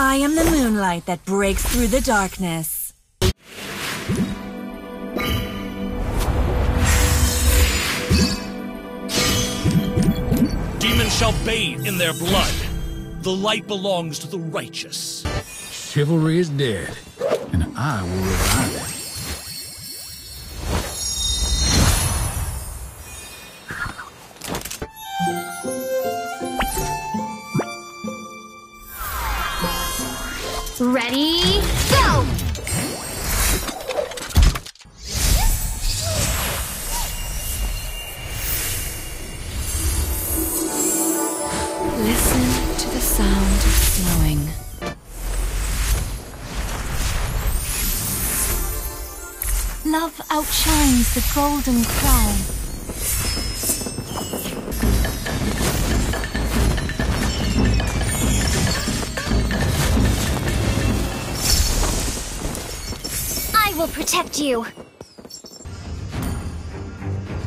I am the moonlight that breaks through the darkness. Demons shall bathe in their blood. The light belongs to the righteous. Chivalry is dead, and I will revive it. Listen to the sound of snowing. Love outshines the golden crown. I will protect you.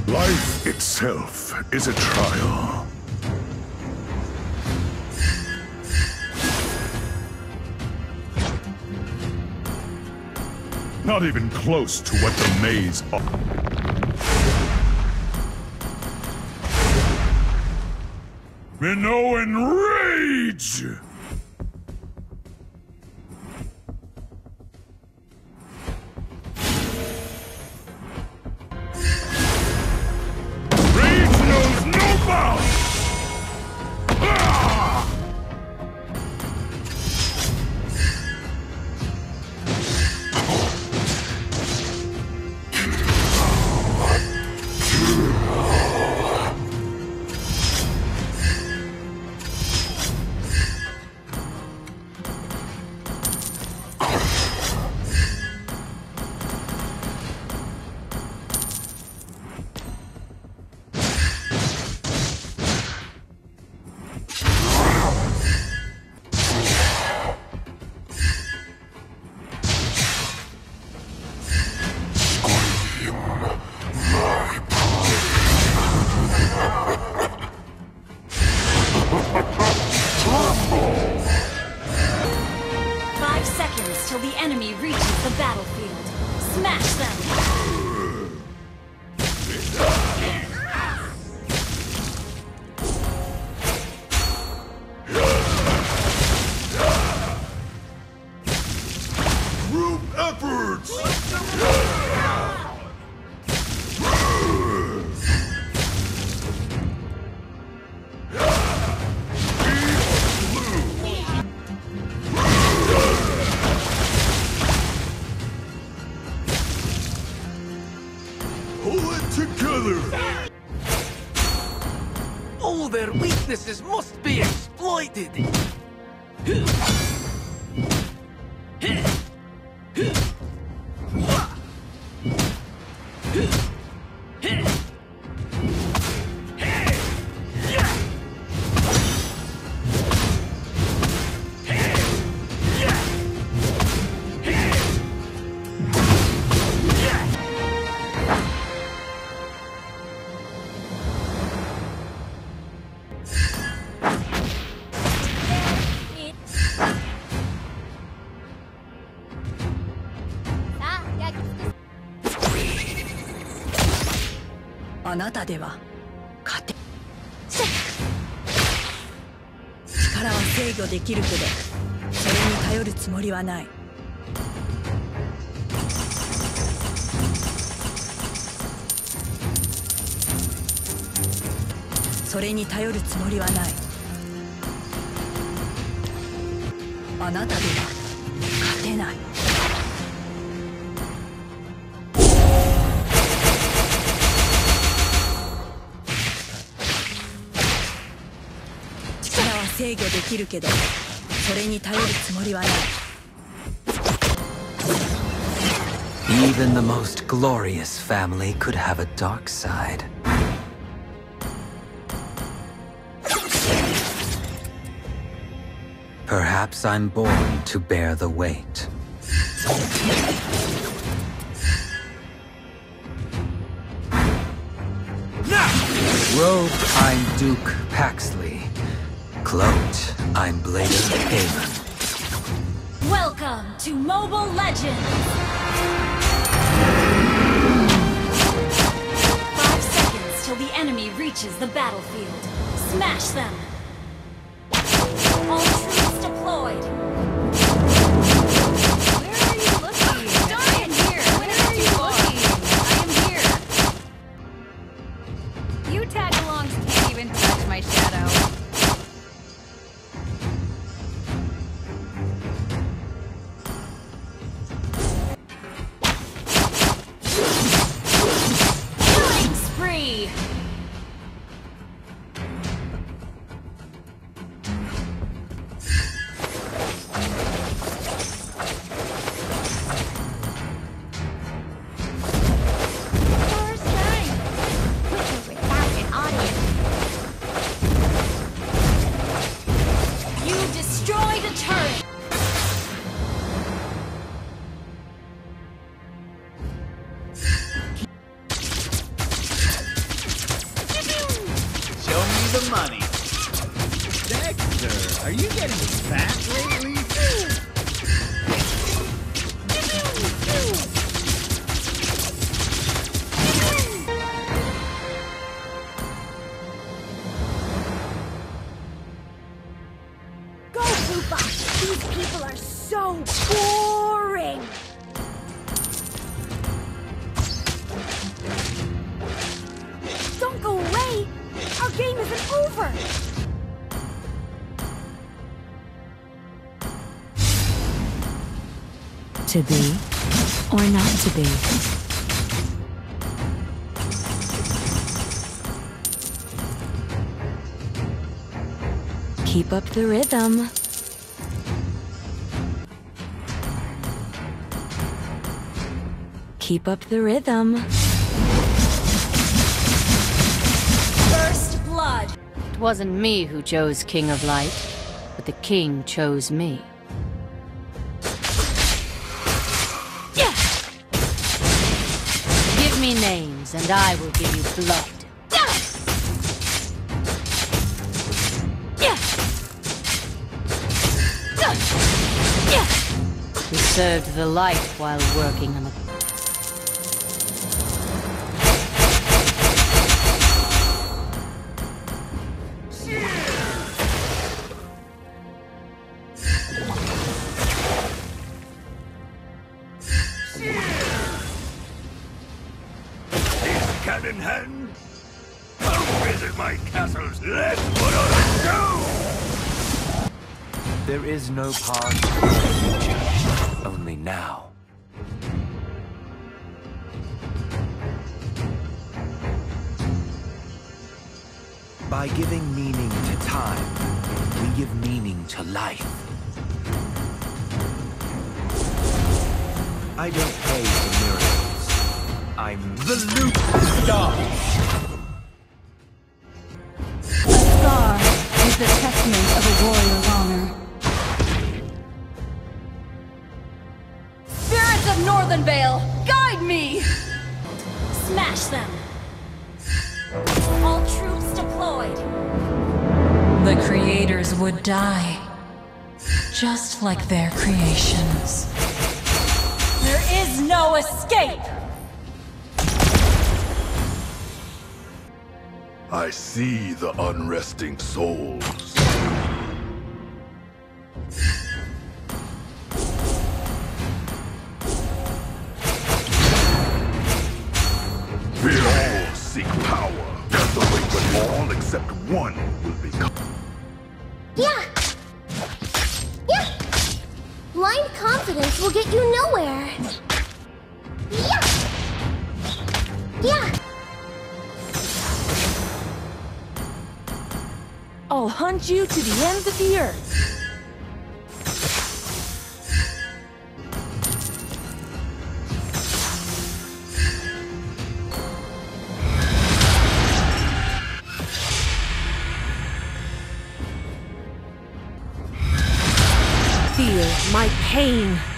Life itself is a trial. Not even close to what the maze offers. Minoan rage! power. Together! All their weaknesses must be exploited! あなたでは勝て力は制御できるけどそれに頼るつもりはない。それに頼るつもりはない。あなたでは。制御できるけどそれに頼るつもりはない Even the most glorious family could have a dark side. Perhaps I'm born to bear the weight. Robed, I'm Duke Paxley. Cloaked, I'm Blader Haven. Welcome to Mobile Legends! Five seconds till the enemy reaches the battlefield. Smash them! Are you getting fat lately? Go, Kupa! These people are so boring! Don't go away! Our game isn't over! To be or not to be? Keep up the rhythm. Keep up the rhythm. First blood! It wasn't me who chose King of Light, but the king chose me. Names, and I will give you blood. You served the light while working on the Cannon hand. Come visit my castles. Let's put on a show. There is no past or future, only now. By giving meaning to time, we give meaning to life. I don't pray for miracles. I'm the Luke Star. A scar is the testament of a warrior's honor. Spirits of Northern Vale, guide me! Smash them! All troops deployed! The creators would die. Just like their creations. There is no escape! I see the unresting souls. We all seek power. That's the way when all except one will become. Yeah! Yeah! Blind confidence will get you nowhere! Hunt you to the ends of the earth. Feel my pain.